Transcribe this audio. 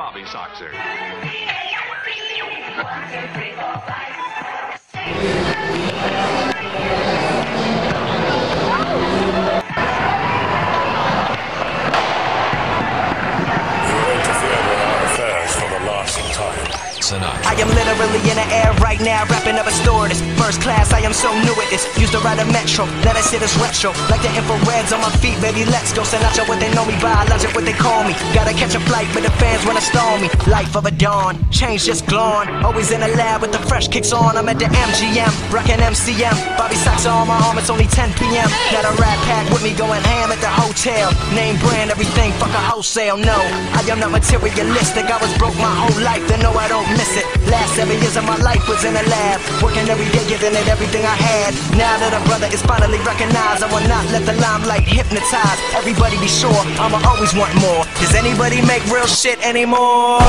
Bobby Soxer. I am literally in the air right now, wrapping up a stewardess. First class, I am so new at this. Used to ride a metro, let us hit us retro. Like the infrareds on my feet, baby, let's go. Out what they know me by, logic what they call me. Gotta catch a flight, but the fans wanna storm me. Life of a dawn, change just glowing. Always in the lab with the fresh kicks on. I'm at the MGM, rockin' MCM. Bobby Sox on my arm, it's only 10 p.m. Got a rat pack with me going ham at the hotel. Name brand, everything, fuck a wholesale. No, I am not materialistic. I was broke my whole life, then no, I don't miss it. Seven years of my life was in a lab, working every day, giving it everything I had. Now that a brother is finally recognized, I will not let the limelight hypnotize. Everybody be sure, I'ma always want more. Does anybody make real shit anymore?